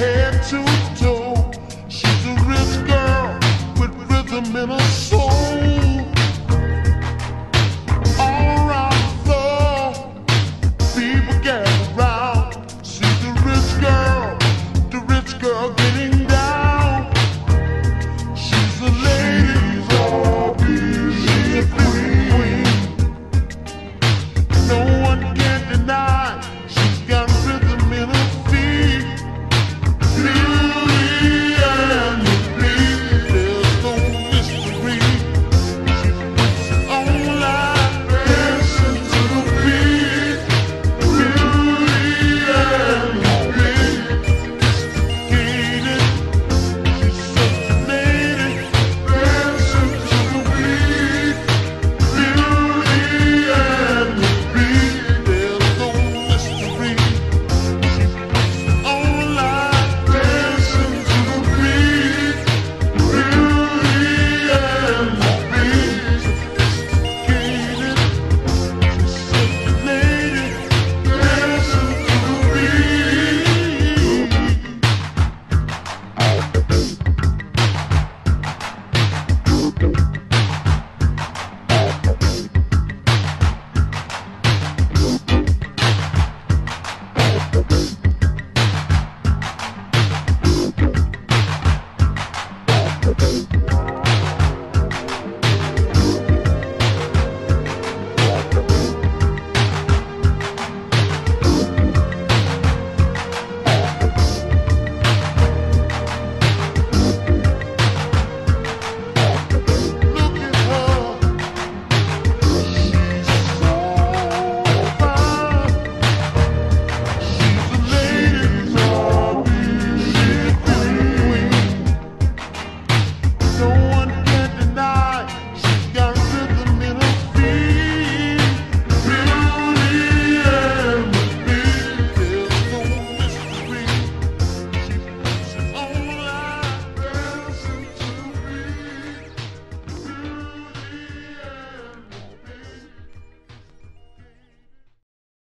Head to toe. She's a rich girl with rhythm in her soul.